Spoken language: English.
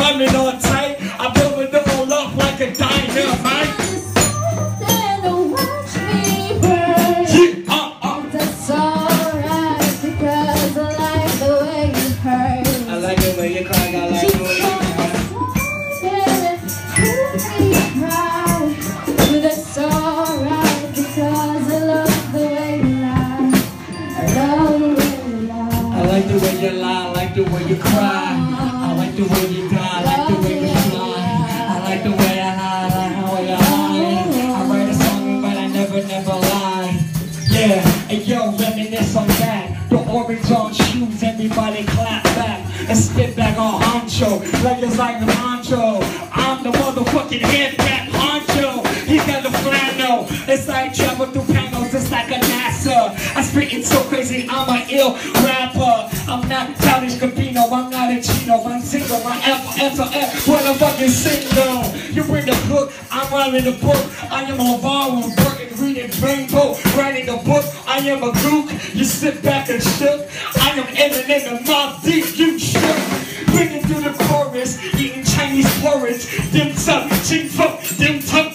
running on tight. I build it all up like a dynamite. Then watch me burn. Yeah, uh, uh. That's alright because I like the way it hurts. I like it when you cry, I like it when you cry. But that's alright because I love the way you lie. I love the way you lie. I like the way you lie, I like the way you cry. I like the way you die, Yeah, and yo, reminisce on that. The orange on shoes, everybody clap back. And spit back on honcho, like it's like the honcho. I'm the motherfucking head rap honcho. He got the flannel. It's like travel through panels, it's like a NASA. I spit it so crazy, I'm an ill rapper. I'm not childish Gambino, I'm not a Chino, I'm single, my F, F, F, what a fucking single. You bring the book, I'm writing the book. I am a LeVar with Burton, reading Rainbow, writing book. I am a gook, you sit back and shook. I am Eminem and Mob Deep, you shook. Bringing through the chorus, eating Chinese porridge. Dim sum, ching funk, dim tum,